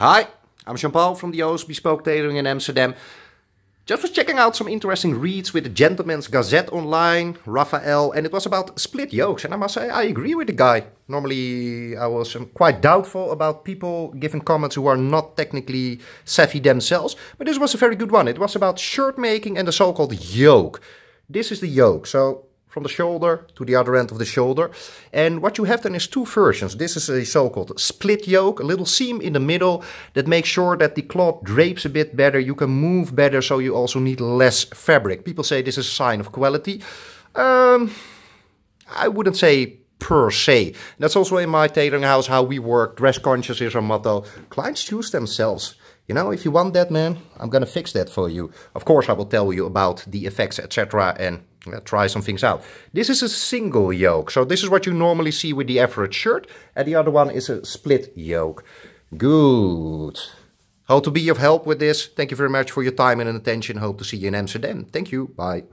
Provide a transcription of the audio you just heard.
Hi, I'm Jean-Paul from De Oost Bespoke Tailoring in Amsterdam. Just was checking out some interesting reads with the Gentleman's Gazette online, Raphael, and it was about split yokes. And I must say, I agree with the guy. Normally, I was um, quite doubtful about people giving comments who are not technically savvy themselves, but this was a very good one. It was about shirt making and the so-called yoke. This is the yoke. So from the shoulder to the other end of the shoulder. And what you have then is two versions. This is a so-called split yoke, a little seam in the middle that makes sure that the cloth drapes a bit better. You can move better, so you also need less fabric. People say this is a sign of quality. Um, I wouldn't say per se. That's also in my tailoring house how we work. Dress conscious is our motto. Clients choose themselves. You know, if you want that, man, I'm gonna fix that for you. Of course, I will tell you about the effects, etc. and try some things out. This is a single yoke. So this is what you normally see with the average shirt. And the other one is a split yoke. Good. Hope to be of help with this. Thank you very much for your time and attention. Hope to see you in Amsterdam. Thank you. Bye.